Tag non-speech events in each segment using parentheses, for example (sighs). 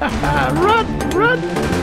run, run!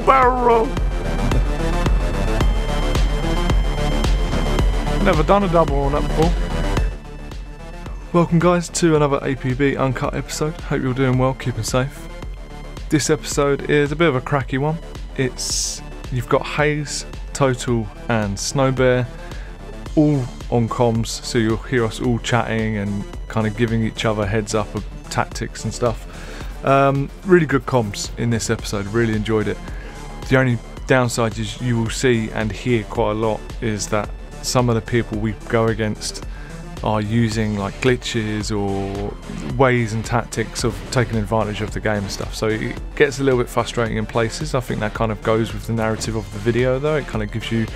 Barrel. Never done a double on that before. Welcome, guys, to another APB Uncut episode. Hope you're doing well, keeping safe. This episode is a bit of a cracky one. It's you've got Haze, Total, and SnowBear all on comms, so you'll hear us all chatting and kind of giving each other heads up of tactics and stuff. Um, really good comms in this episode. Really enjoyed it. The only downside is you will see and hear quite a lot is that some of the people we go against are using like glitches or ways and tactics of taking advantage of the game and stuff. So it gets a little bit frustrating in places. I think that kind of goes with the narrative of the video though. It kind of gives you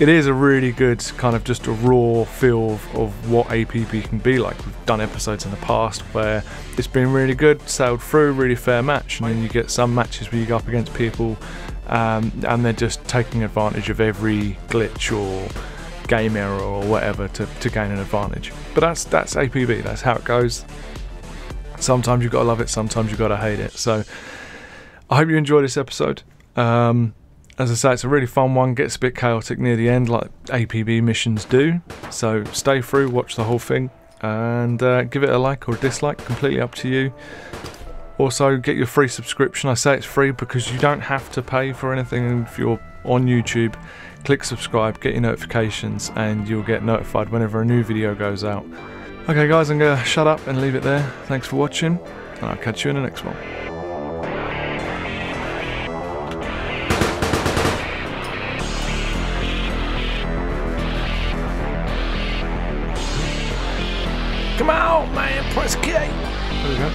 it is a really good kind of just a raw feel of, of what APB can be like. We've done episodes in the past where it's been really good, sailed through, really fair match, and then you get some matches where you go up against people um, and they're just taking advantage of every glitch or game error or whatever to, to gain an advantage. But that's that's APB, that's how it goes. Sometimes you've got to love it, sometimes you've got to hate it. So I hope you enjoy this episode. Um, as I say, it's a really fun one. Gets a bit chaotic near the end, like APB missions do. So stay through, watch the whole thing, and uh, give it a like or a dislike. Completely up to you. Also, get your free subscription. I say it's free because you don't have to pay for anything if you're on YouTube. Click subscribe, get your notifications, and you'll get notified whenever a new video goes out. Okay, guys, I'm gonna shut up and leave it there. Thanks for watching, and I'll catch you in the next one. Come on, man, press K. There we go.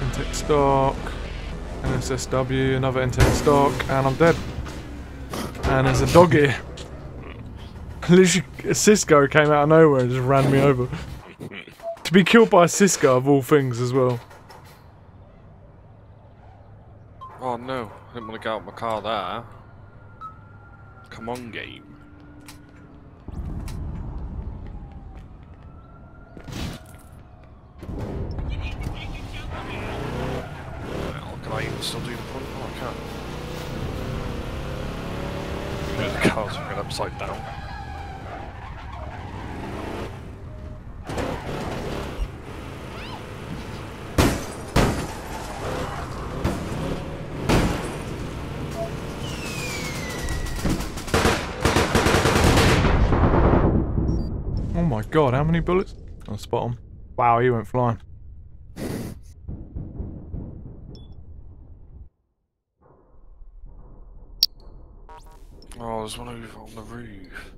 NTEC stock, NSSW, another NTEC stock, and I'm dead. And there's a dog here. Cisco came out of nowhere and just ran me over. to be killed by a Cisco of all things as well. Oh no, I didn't want to get out my car there. Come on, game. Well, can I even still do the front? Oh, I can. Yeah, the car's going upside down. My god, how many bullets? Oh, spot him. Wow, he went flying. Oh, there's one over on the roof.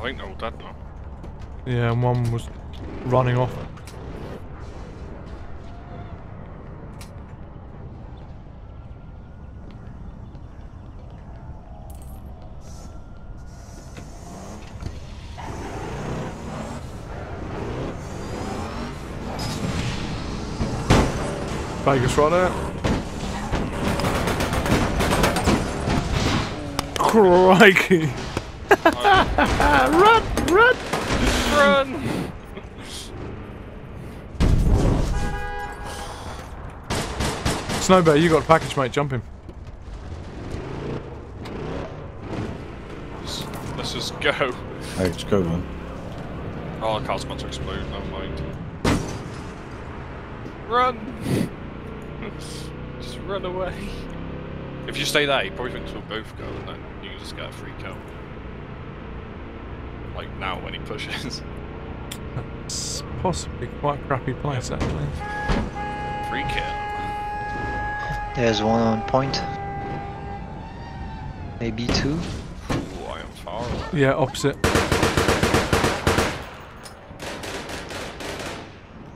I think they're all dead now. Yeah, and one was running off. Vegas right there. Crikey! (laughs) run! Run! Run! SnowBear, you got a package, mate. Jump him. Let's, let's just go. Hey, let's go, man. Oh, the car's about to explode, never mind. Run! (laughs) just run away. If you stay there, he probably thinks we'll both go, and then you can just get a free kill. Like now when he pushes. (laughs) It's possibly quite a crappy place, actually. free kill. There's one on point. Maybe two. Ooh, I am far away. Yeah, opposite.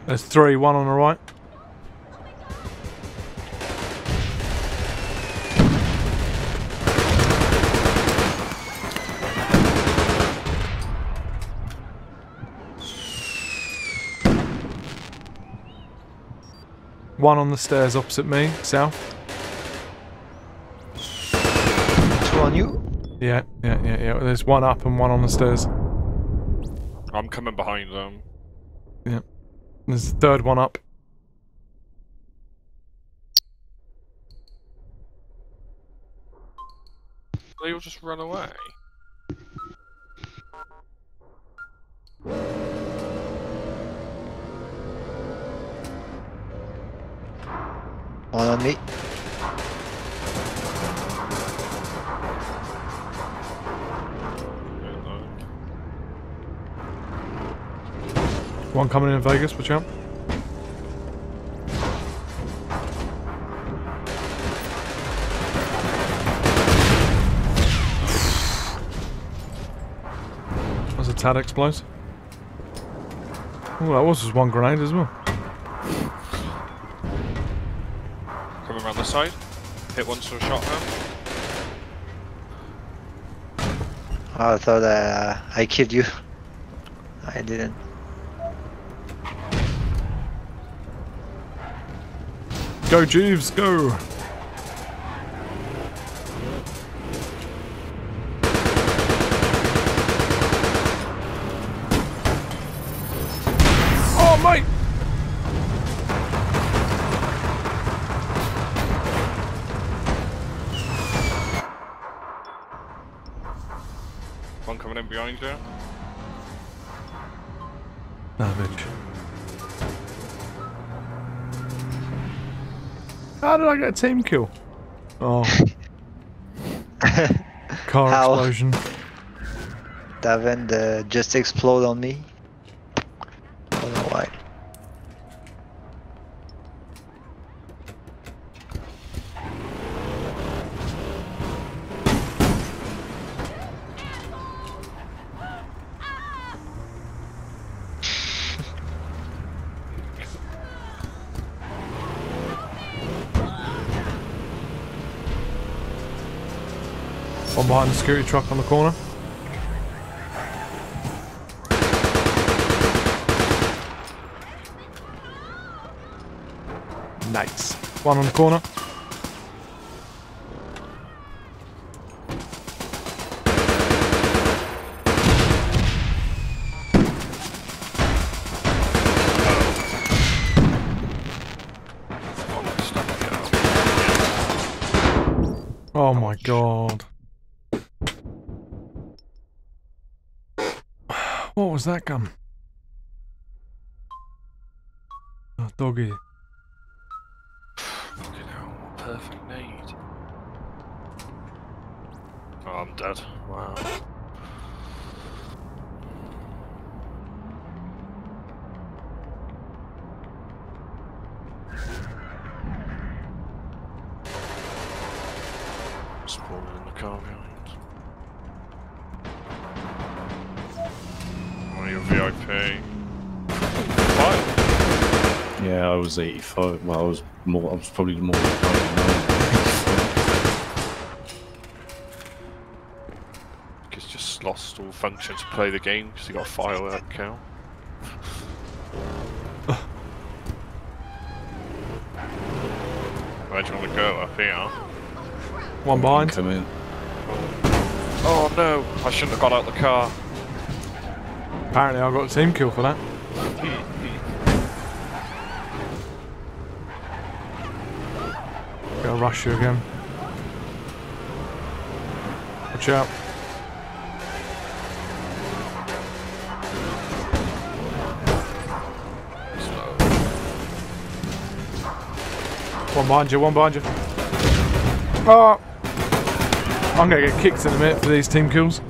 There's three, one on the right. One on the stairs opposite me, south. Two on you. Yeah, yeah, yeah, yeah. There's one up and one on the stairs. I'm coming behind them. Yeah. There's the third one up. They all just run away. One on me. One coming in Vegas, watch out. That's a tad explosive. Oh, that was just one grenade as well. Coming around the side. Hit once with a shotgun. I thought uh, I killed you. (laughs) I didn't. Go, Jeeves, go! How did I get a team kill? Oh, (laughs) car How? explosion. Vent uh, just explode on me. One behind the security truck on the corner. Nice. One on the corner. Oh. Oh my god. What was that gun? Oh, doggy. (sighs) Fucking hell. Perfect nade. Oh, I'm dead. Wow. Spawning in the car behind. Oh, VIP. Fine. Yeah, I was 85. Well, I was more. I was probably more. Than 99. He's just lost all function to play the game because he got a firework count. (laughs) Where do you want to go? Up here? One behind. Come in. Oh no! I shouldn't have got out the car. Apparently I got a team kill for that. Gotta rush you again. Watch out. One behind you, one behind you. Oh! I'm gonna get kicked in a minute for these team kills.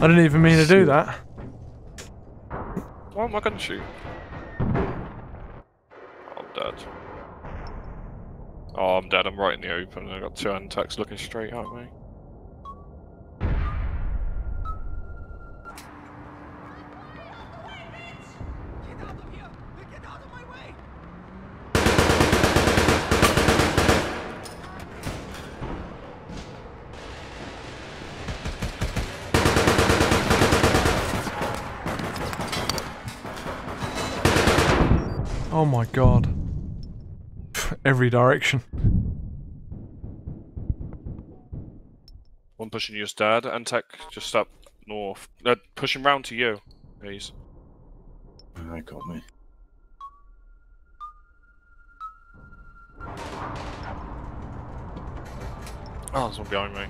I didn't even mean to do that. Why am I gonna shoot? Oh, I'm dead. Oh, I'm dead. I'm right in the open. I got two NTECs looking straight at me. Oh my god. Every direction. One pushing your dad. NTEC just up north. No, pushing round to you. Please. They got me. Oh, there's one behind me.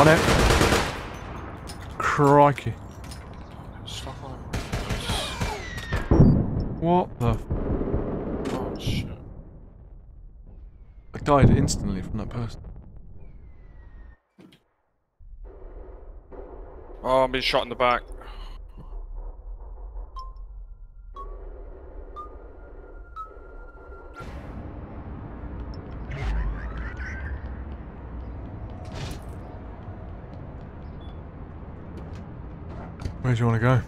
On it. Crikey. Stuck on him. What the? f- Oh shit. I died instantly from that person. Oh, I'm being shot in the back. Where do you want to go?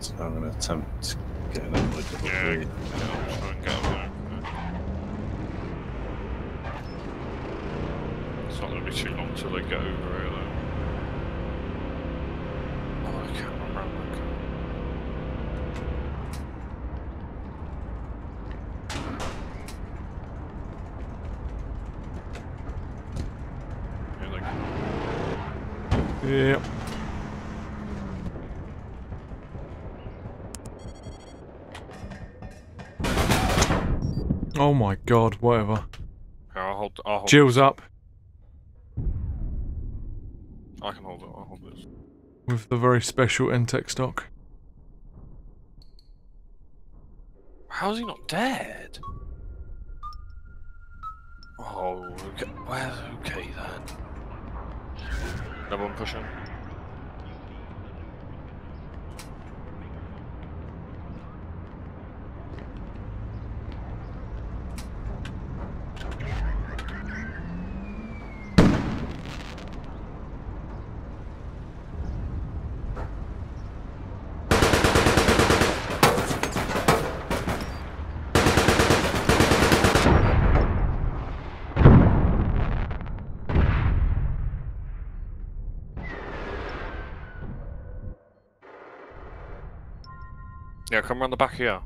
So I'm going to attempt getting over with the Yeah, yeah, I'll try and get over there. It's not going to be too long till they get over it, though. Oh my god, whatever. Yeah, I'll hold. I'll hold. Jill's up I can hold it. I'll hold this. with the very special NTEC stock. How's he not dead? Oh, okay. Well, okay then. Another one pushing. Yeah, come around the back here.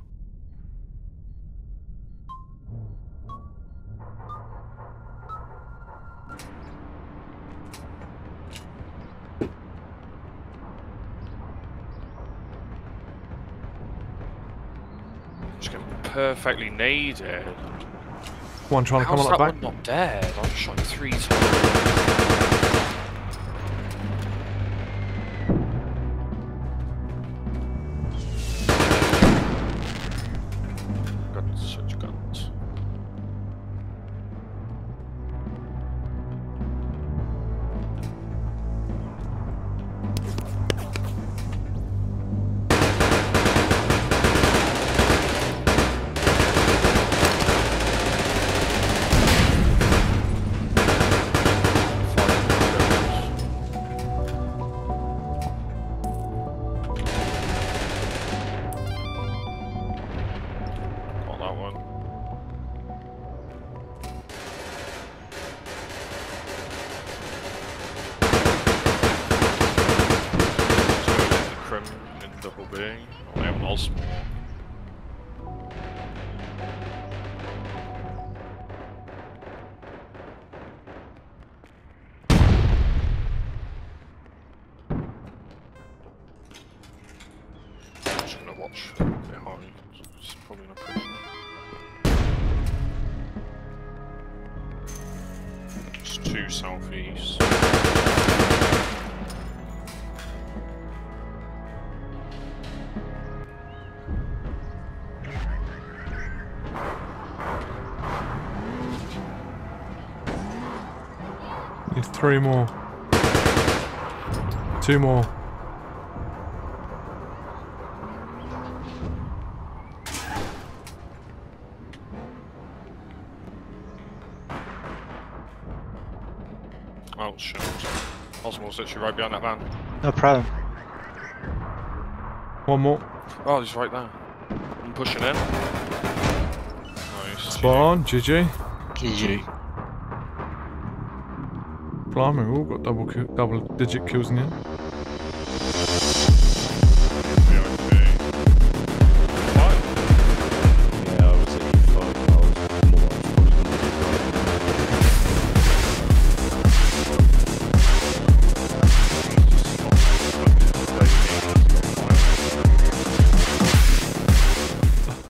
Just getting perfectly naded. One trying to come How's on that that back. one not dead? I just shot him three times. double bang. I am also. Three more. Two more. Oh shit. Osmo's literally right behind that van. No problem. One more. Oh, he's right there. I'm pushing in. Nice. Spot on. GG. GG. Blimey, we all got double double digit kills in end.